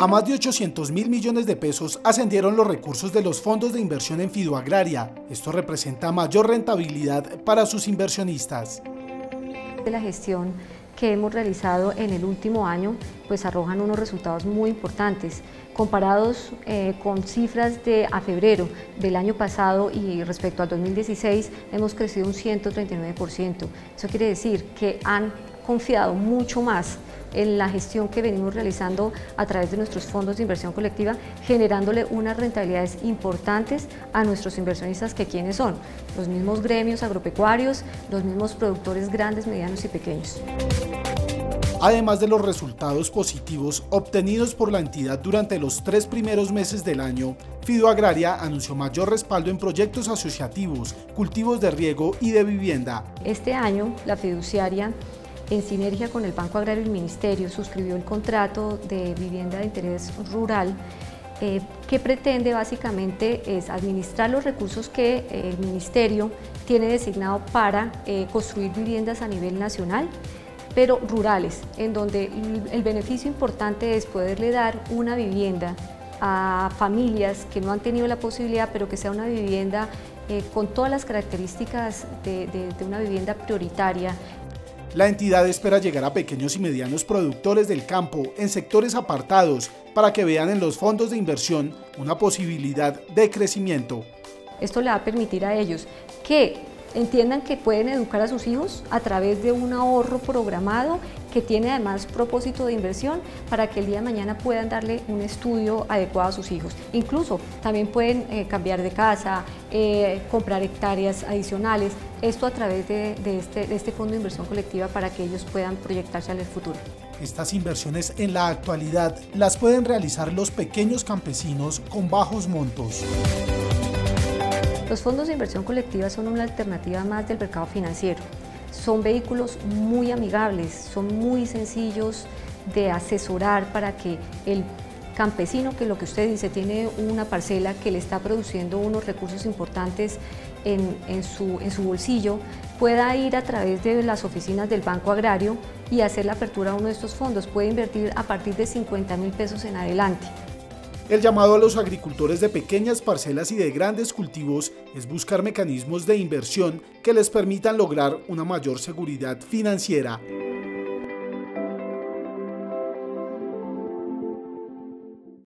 A más de 800 mil millones de pesos ascendieron los recursos de los fondos de inversión en Fidoagraria. Esto representa mayor rentabilidad para sus inversionistas. De la gestión que hemos realizado en el último año, pues arrojan unos resultados muy importantes. Comparados eh, con cifras de a febrero del año pasado y respecto al 2016, hemos crecido un 139%. Eso quiere decir que han confiado mucho más en la gestión que venimos realizando a través de nuestros fondos de inversión colectiva, generándole unas rentabilidades importantes a nuestros inversionistas que quienes son los mismos gremios agropecuarios, los mismos productores grandes, medianos y pequeños. Además de los resultados positivos obtenidos por la entidad durante los tres primeros meses del año, Fido Agraria anunció mayor respaldo en proyectos asociativos, cultivos de riego y de vivienda. Este año, la fiduciaria en sinergia con el Banco Agrario y el Ministerio, suscribió el contrato de vivienda de interés rural eh, que pretende básicamente es administrar los recursos que eh, el Ministerio tiene designado para eh, construir viviendas a nivel nacional, pero rurales, en donde el beneficio importante es poderle dar una vivienda a familias que no han tenido la posibilidad, pero que sea una vivienda con todas las características de una vivienda prioritaria, la entidad espera llegar a pequeños y medianos productores del campo en sectores apartados para que vean en los fondos de inversión una posibilidad de crecimiento. Esto le va a permitir a ellos que entiendan que pueden educar a sus hijos a través de un ahorro programado que tiene además propósito de inversión para que el día de mañana puedan darle un estudio adecuado a sus hijos. Incluso también pueden eh, cambiar de casa, eh, comprar hectáreas adicionales, esto a través de, este, de este fondo de inversión colectiva para que ellos puedan proyectarse al futuro. Estas inversiones en la actualidad las pueden realizar los pequeños campesinos con bajos montos. Los fondos de inversión colectiva son una alternativa más del mercado financiero. Son vehículos muy amigables, son muy sencillos de asesorar para que el campesino, que lo que usted dice, tiene una parcela que le está produciendo unos recursos importantes en, su, en su bolsillo, pueda ir a través de las oficinas del Banco Agrario y hacer la apertura de uno de estos fondos. Puede invertir a partir de 50 mil pesos en adelante. El llamado a los agricultores de pequeñas parcelas y de grandes cultivos es buscar mecanismos de inversión que les permitan lograr una mayor seguridad financiera.